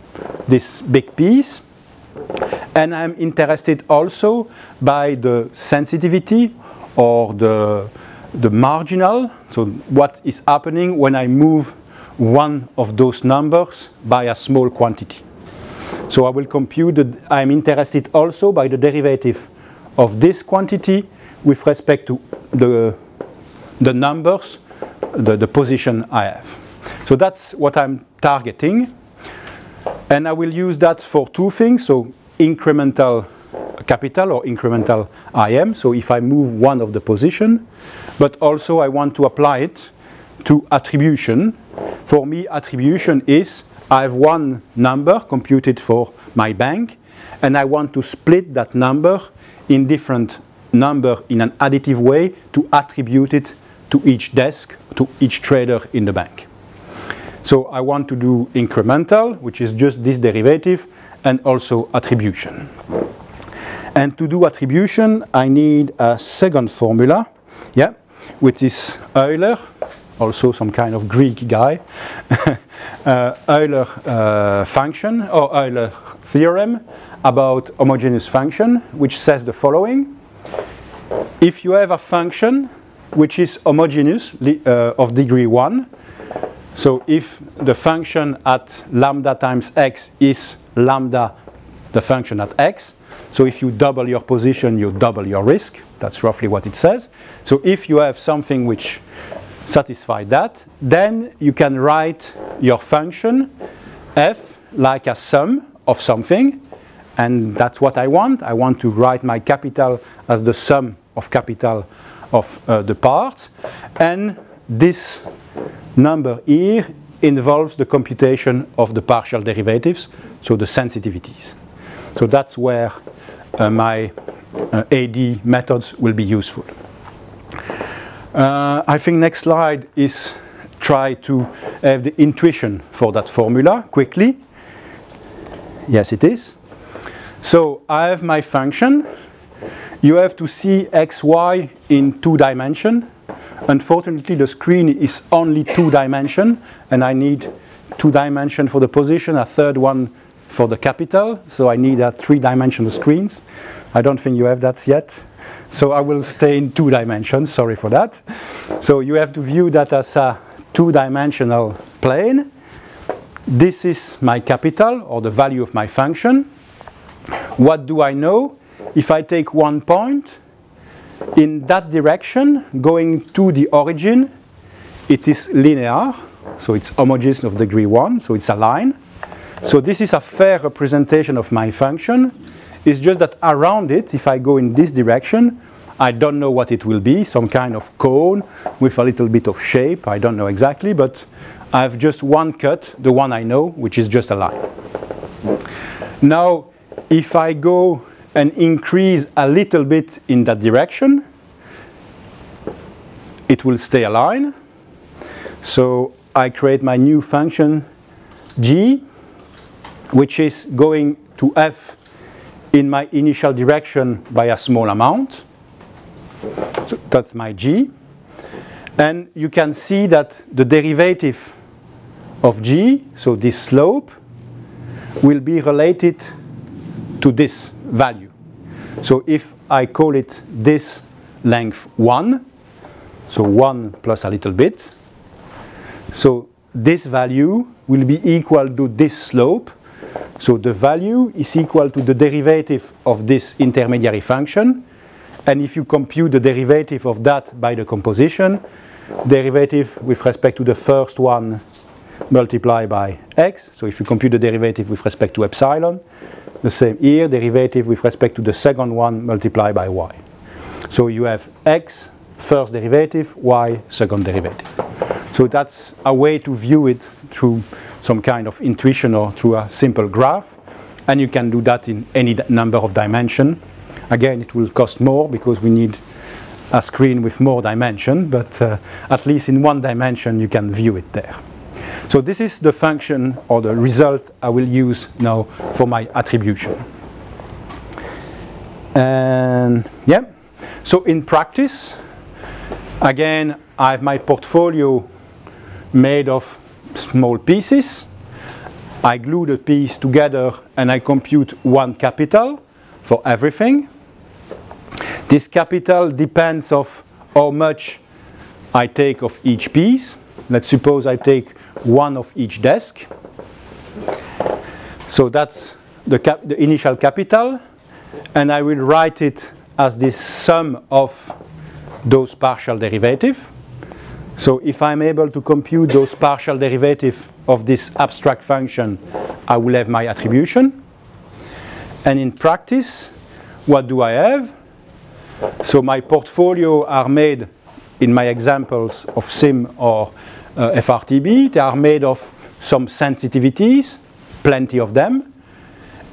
this big piece. And I'm interested also by the sensitivity or the, the marginal, so what is happening when I move one of those numbers by a small quantity. So I will compute that I'm interested also by the derivative of this quantity with respect to the, the numbers, the, the position I have. So that's what I'm targeting. And I will use that for two things. So incremental capital or incremental IM. So if I move one of the position, but also I want to apply it to attribution. For me, attribution is I have one number computed for my bank, and I want to split that number in different number in an additive way to attribute it to each desk, to each trader in the bank. So I want to do incremental, which is just this derivative, and also attribution. And to do attribution, I need a second formula, yeah, which is Euler, also some kind of Greek guy, uh, Euler uh, function or Euler theorem about homogeneous function, which says the following. If you have a function which is homogeneous uh, of degree 1, so if the function at lambda times x is lambda, the function at x, so if you double your position, you double your risk. That's roughly what it says. So if you have something which satisfies that, then you can write your function f like a sum of something. And that's what I want. I want to write my capital as the sum of capital of uh, the parts. And this number here involves the computation of the partial derivatives, so the sensitivities. So that's where uh, my uh, AD methods will be useful. Uh, I think next slide is try to have the intuition for that formula quickly. Yes, it is. So I have my function. You have to see x, y in two dimension Unfortunately, the screen is only two dimension, and I need two dimension for the position, a third one for the capital. So I need uh, a three-dimensional screens. I don't think you have that yet. So I will stay in two dimensions. Sorry for that. So you have to view that as a two-dimensional plane. This is my capital, or the value of my function. What do I know? If I take one point, in that direction, going to the origin, it is linear, so it's homogeneous of degree 1, so it's a line. So this is a fair representation of my function. It's just that around it, if I go in this direction, I don't know what it will be, some kind of cone with a little bit of shape, I don't know exactly, but I have just one cut, the one I know, which is just a line. Now, if I go and increase a little bit in that direction, it will stay aligned. So I create my new function g, which is going to f in my initial direction by a small amount. So that's my g. And you can see that the derivative of g, so this slope, will be related to this value. So if I call it this length 1, so 1 plus a little bit, so this value will be equal to this slope. So the value is equal to the derivative of this intermediary function. And if you compute the derivative of that by the composition, derivative with respect to the first one multiplied by x. So if you compute the derivative with respect to epsilon, the same here, derivative with respect to the second one multiplied by y. So you have x first derivative, y second derivative. So that's a way to view it through some kind of intuition or through a simple graph. And you can do that in any number of dimension. Again, it will cost more because we need a screen with more dimension, but uh, at least in one dimension you can view it there. So this is the function or the result I will use now for my attribution. And yeah, so in practice, again, I have my portfolio made of small pieces. I glue the piece together and I compute one capital for everything. This capital depends of how much I take of each piece. Let's suppose I take one of each desk. So that's the, the initial capital and I will write it as this sum of those partial derivatives. So if I'm able to compute those partial derivatives of this abstract function, I will have my attribution. And in practice, what do I have? So my portfolio are made, in my examples of SIMM or uh, FRTB, they are made of some sensitivities, plenty of them.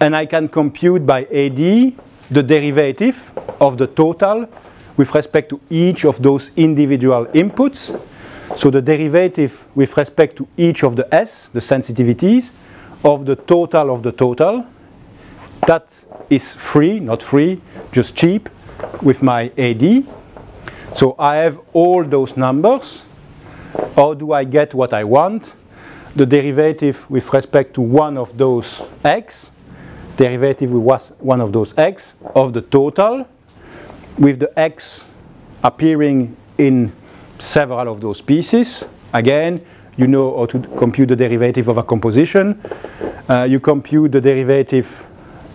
And I can compute by AD the derivative of the total with respect to each of those individual inputs. So the derivative with respect to each of the S, the sensitivities, of the total of the total. That is free, not free, just cheap, with my AD. So I have all those numbers. How do I get what I want? The derivative with respect to one of those x, derivative with one of those x of the total, with the x appearing in several of those pieces. Again, you know how to compute the derivative of a composition. Uh, you compute the derivative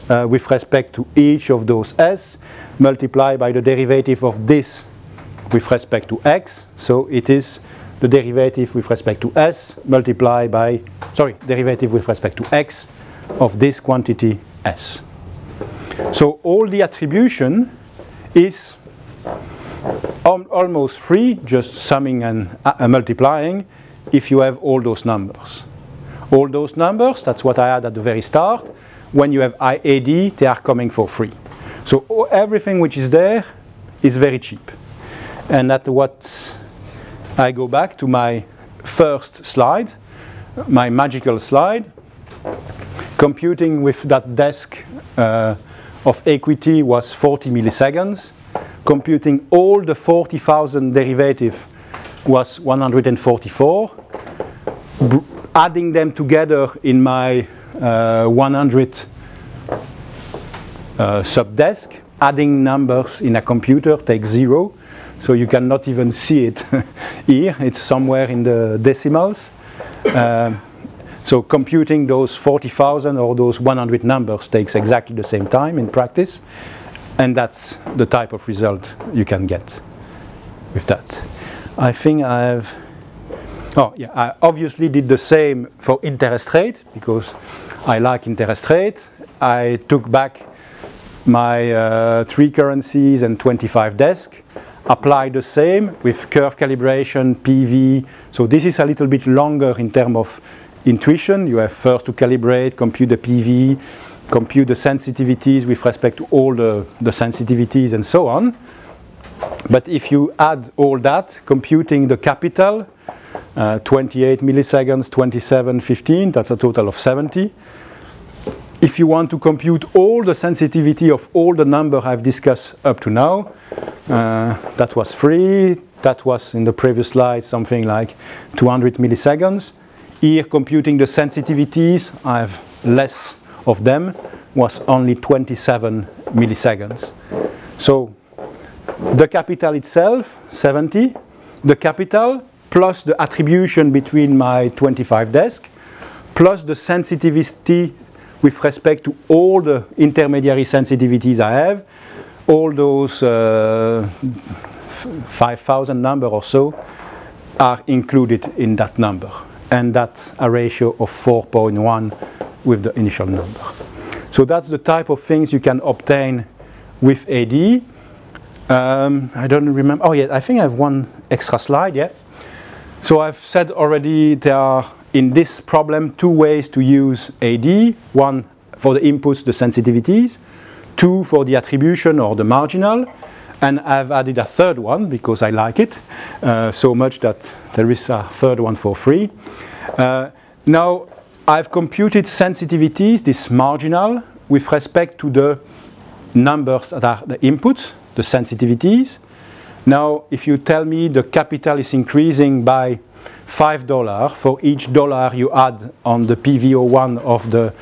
uh, with respect to each of those s, multiplied by the derivative of this with respect to x. So it is the derivative with respect to s multiplied by, sorry, derivative with respect to x of this quantity s. So all the attribution is almost free, just summing and uh, multiplying, if you have all those numbers. All those numbers, that's what I had at the very start. When you have IAD, they are coming for free. So everything which is there is very cheap. And that's what I go back to my first slide, my magical slide. Computing with that desk uh, of equity was 40 milliseconds. Computing all the 40,000 derivative was 144. B adding them together in my uh, 100 uh, subdesk, adding numbers in a computer takes zero. So you cannot even see it here. It's somewhere in the decimals. Um, so computing those 40,000 or those 100 numbers takes exactly the same time in practice. And that's the type of result you can get with that. I think I've, oh yeah, I obviously did the same for interest rate because I like interest rate. I took back my uh, three currencies and 25 desk, applied the same with curve calibration, PV. So this is a little bit longer in terms of intuition. You have first to calibrate, compute the PV, compute the sensitivities with respect to all the, the sensitivities and so on. But if you add all that, computing the capital, uh, 28 milliseconds, 27, 15, that's a total of 70. If you want to compute all the sensitivity of all the number I've discussed up to now, uh, that was free. That was in the previous slide something like 200 milliseconds. Here computing the sensitivities, I have less of them was only 27 milliseconds. So the capital itself, 70, the capital plus the attribution between my 25 desk, plus the sensitivity with respect to all the intermediary sensitivities I have, all those uh, 5,000 number or so, are included in that number. And that's a ratio of 4.1 with the initial number. So that's the type of things you can obtain with AD. Um, I don't remember. Oh, yeah, I think I have one extra slide, yeah. So I've said already there are, in this problem, two ways to use AD. One for the inputs, the sensitivities. Two for the attribution or the marginal. And I've added a third one because I like it uh, so much that there is a third one for free. Uh, now, I've computed sensitivities, this marginal, with respect to the numbers that are the inputs, the sensitivities. Now, if you tell me the capital is increasing by $5 for each dollar you add on the PV01 of the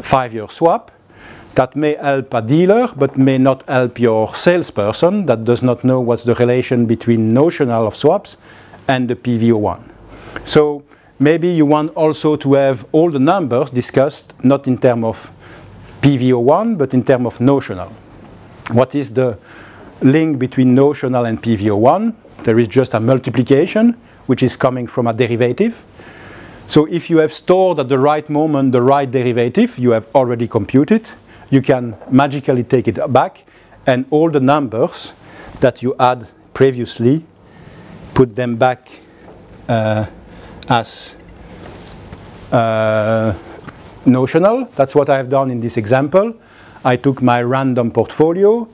five-year swap, that may help a dealer, but may not help your salesperson that does not know what's the relation between notional of swaps and the PV01. So maybe you want also to have all the numbers discussed, not in terms of PV01, but in terms of notional. What is the link between notional and PV01? There is just a multiplication, which is coming from a derivative. So if you have stored at the right moment the right derivative, you have already computed, you can magically take it back and all the numbers that you had previously, put them back uh, as uh, notional. That's what I have done in this example. I took my random portfolio,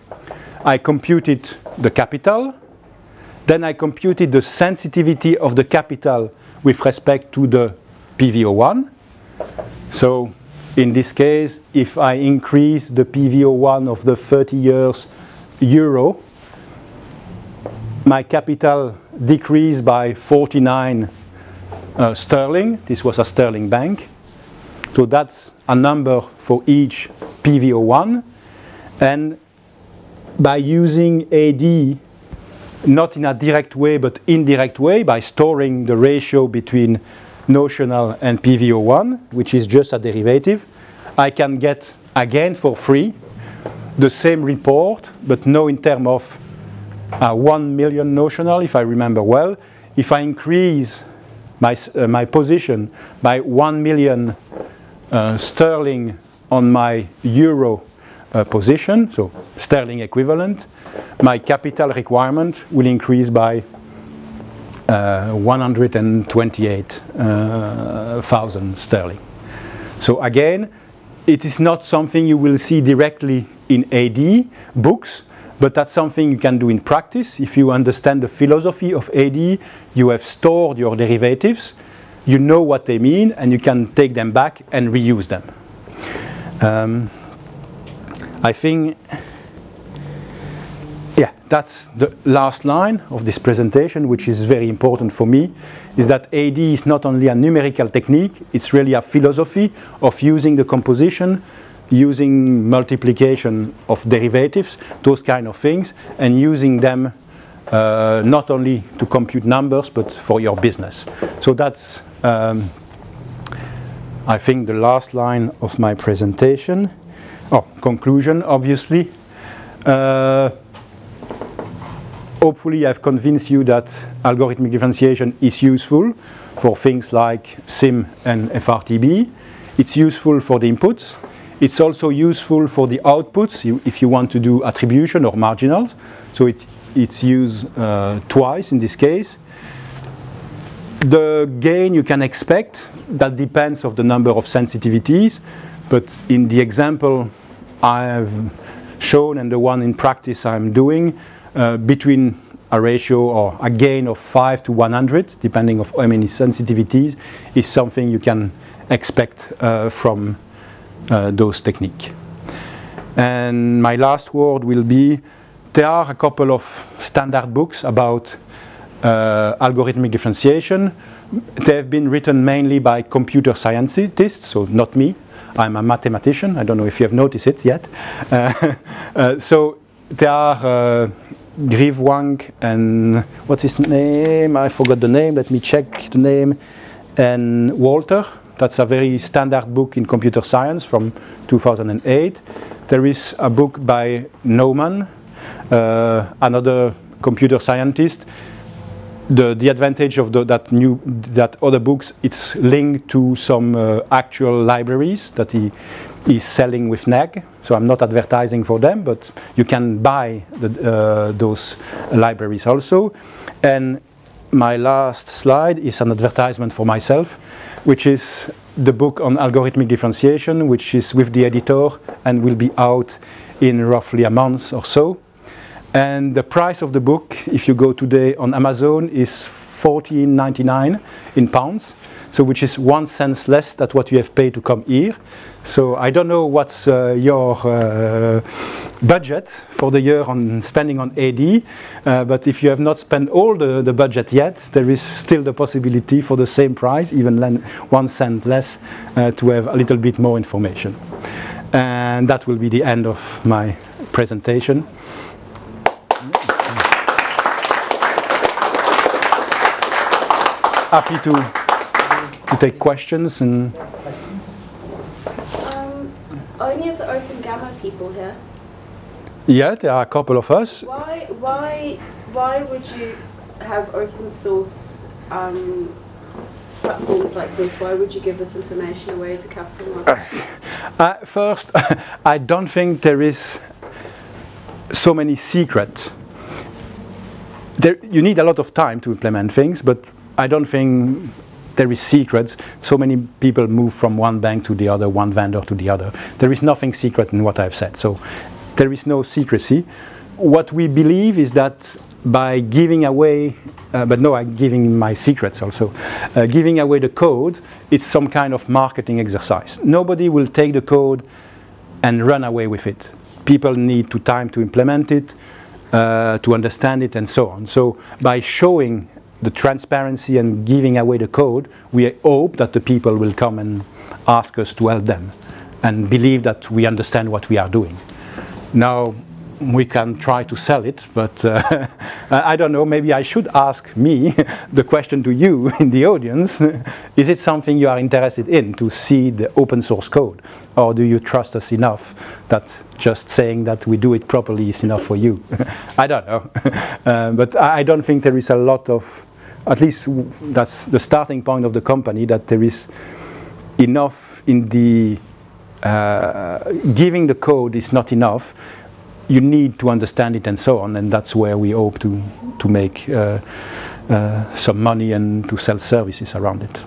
I computed the capital, then I computed the sensitivity of the capital with respect to the PV01. So in this case, if I increase the PV01 of the 30 years euro, my capital decreased by 49 uh, sterling. This was a sterling bank. So that's a number for each PV01. And by using AD, not in a direct way, but indirect way, by storing the ratio between notional and PV01, which is just a derivative, I can get again for free the same report, but no in terms of uh, 1 million notional, if I remember well. If I increase my, uh, my position by 1 million uh, sterling on my euro uh, position, so sterling equivalent, my capital requirement will increase by uh, 128,000 uh, sterling. So again, it is not something you will see directly in AD books, but that's something you can do in practice. If you understand the philosophy of AD, you have stored your derivatives, you know what they mean, and you can take them back and reuse them. Um, I think yeah, that's the last line of this presentation, which is very important for me, is that AD is not only a numerical technique, it's really a philosophy of using the composition, using multiplication of derivatives, those kind of things, and using them uh, not only to compute numbers, but for your business. So that's, um, I think, the last line of my presentation. Oh, conclusion, obviously. Uh, hopefully I've convinced you that algorithmic differentiation is useful for things like SIMM and FRTB. It's useful for the inputs. It's also useful for the outputs if you want to do attribution or marginals. So it, it's used uh, twice in this case. The gain you can expect, that depends of the number of sensitivities. But in the example I have shown and the one in practice I'm doing, uh, between a ratio or a gain of 5 to 100, depending of how many sensitivities, is something you can expect uh, from uh, those techniques. And my last word will be, there are a couple of standard books about uh, algorithmic differentiation. They have been written mainly by computer scientists, so not me. I'm a mathematician. I don't know if you have noticed it yet. Uh, uh, so there are Griewank and what's his name? I forgot the name. Let me check the name. And Walther. That's a very standard book in computer science from 2008. There is a book by Naumann, uh, another computer scientist. The, the advantage of the, that new that other books it's linked to some uh, actual libraries that he is selling with NAG. so I'm not advertising for them but you can buy the, uh, those libraries also and my last slide is an advertisement for myself which is the book on algorithmic differentiation which is with the editor and will be out in roughly a month or so and the price of the book, if you go today on Amazon, is 14.99 in pounds, so which is one cent less than what you have paid to come here. So I don't know what's uh, your uh, budget for the year on spending on AD, uh, but if you have not spent all the, the budget yet, there is still the possibility for the same price, even one cent less, uh, to have a little bit more information. And that will be the end of my presentation. Happy to to take questions and. Um, are any of the OpenGamma people here? Yeah, there are a couple of us. Why, why, why would you have open source um, platforms like this? Why would you give this information away to capital markets? Uh, first, I don't think there is so many secrets. There, you need a lot of time to implement things, but I don't think there is secrets. So many people move from one bank to the other, one vendor to the other. There is nothing secret in what I've said. So there is no secrecy. What we believe is that by giving away, uh, but no, I'm giving my secrets also, uh, giving away the code, it's some kind of marketing exercise. Nobody will take the code and run away with it. People need to time to implement it, uh, to understand it, and so on. So by showing the transparency and giving away the code, we hope that the people will come and ask us to help them and believe that we understand what we are doing. Now, we can try to sell it, but uh, I don't know, maybe I should ask me the question to you in the audience. Is it something you are interested in to see the open source code? Or do you trust us enough that just saying that we do it properly is enough for you? I don't know. Uh, but I don't think there is a lot of at least that's the starting point of the company, that there is enough in the uh, giving the code is not enough. You need to understand it and so on, and that's where we hope to to make uh, uh, some money and to sell services around it.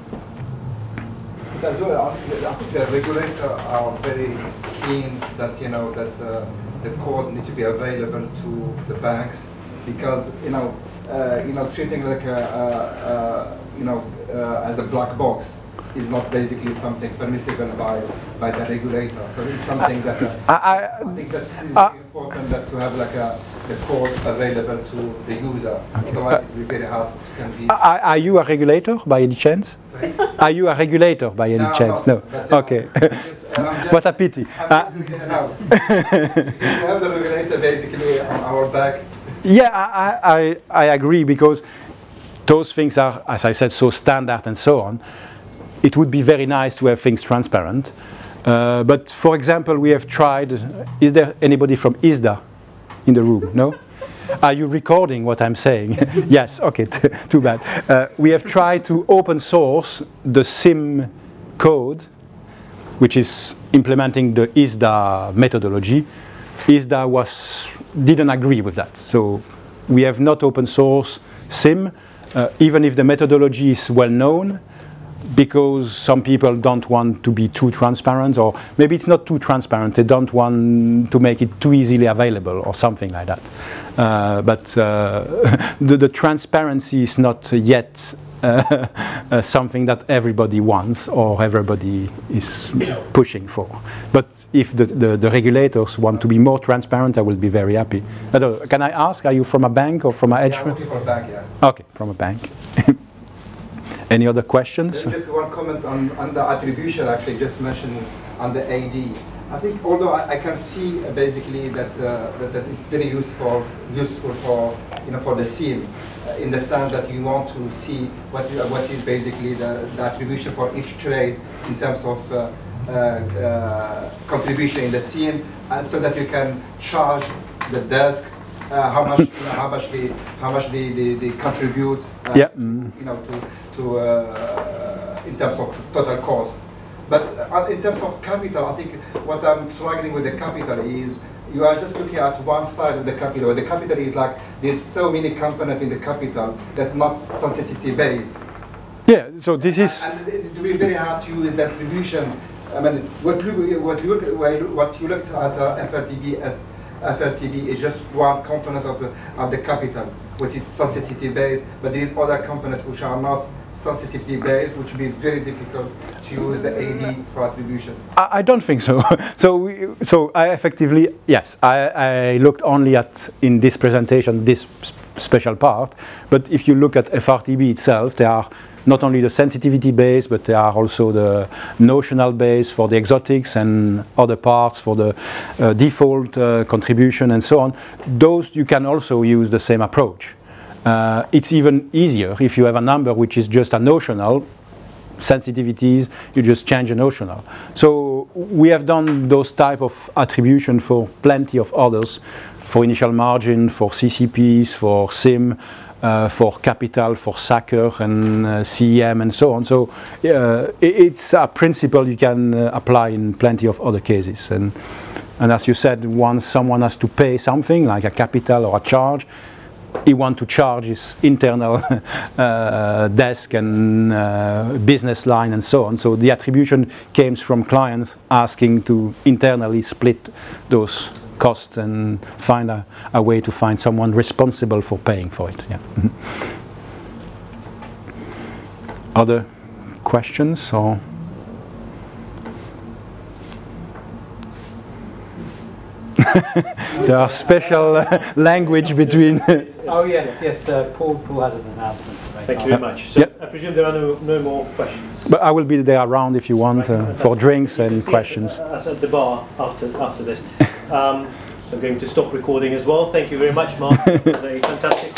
I think the regulators are very keen that you know that uh, the code needs to be available to the banks because you know uh, you know, treating like a, a, a you know, uh, as a black box is not basically something permissible by, by the regulator. So it's something that uh, I, I, I, think that's really uh, important that to have like a the code available to the user. Otherwise, it will be very hard to convince. Are, are you a regulator by any chance? Sorry? Are you a regulator by any no, chance? No. no. Okay. Just, uh, what a pity. Uh, just, we have the regulator basically on our back yeah, I, I, I agree because those things are, as I said, so standard and so on. It would be very nice to have things transparent. Uh, but for example, we have tried, is there anybody from ISDA in the room? No? Are you recording what I'm saying? yes, okay, too bad. Uh, we have tried to open source the SIMM code, which is implementing the ISDA methodology, ISDA was, didn't agree with that. So we have not open source SIMM, uh, even if the methodology is well known, because some people don't want to be too transparent, or maybe it's not too transparent, they don't want to make it too easily available, or something like that. Uh, but uh, the, the, transparency is not yet something that everybody wants or everybody is pushing for. But if the, the, the, regulators want to be more transparent, I will be very happy. can I ask, are you from a bank or from a hedge fund? From a bank, yeah. Okay, from a bank. Any other questions? Just one comment on, on the attribution, actually, just mentioned on the AD. I think although I, I can see uh, basically that, uh, that, that it's very useful useful for you know for the uh, in the sense that you want to see what uh, what is basically the, the attribution for each trade in terms of uh, uh, contribution in the SIMM, so that you can charge the desk uh, how much, you know, how much they, how much they, they, they contribute, uh, to, you know, to, to uh, in terms of total cost. But uh, in terms of capital, I think what I'm struggling with the capital is you are just looking at one side of the capital. The capital is like there's so many components in the capital that not sensitivity based. Yeah, so this is, And it it will be very hard to use the attribution. I mean, what you, what you, what you looked at uh, FRTB as FRTB is just one component of the, of the capital, which is sensitivity based, but there is other components which are not sensitivity based, which would be very difficult to use the AD for attribution. I, I don't think so. so, we, so I effectively, yes, I, I looked only at, in this presentation, this special part, but if you look at FRTB itself, there are not only the sensitivity base, but there are also the notional base for the exotics and other parts for the uh, default uh, contribution and so on. Those you can also use the same approach. Uh, it's even easier if you have a number which is just a notional, sensitivities, you just change a notional. So we have done those type of attribution for plenty of others, for initial margin, for CCPs, for SIMM, uh, for capital, for SACR and uh, CEM and so on. So uh, it's a principle you can uh, apply in plenty of other cases. And, and as you said, once someone has to pay something like a capital or a charge, he want to charge his internal uh, desk and uh, business line and so on. So the attribution comes from clients asking to internally split those costs and find a, a way to find someone responsible for paying for it. Yeah. Mhm. Other questions or? There are special uh, language between Oh yes, yes. Uh, Paul, Paul has an announcement to make. Thank you very much. So Yep. I presume there are no, no more questions. But I will be there around if you want uh, for drinks You can and see questions. Us at the bar after after this. Um, so I'm going to stop recording as well. Thank you very much, Marc. It was a fantastic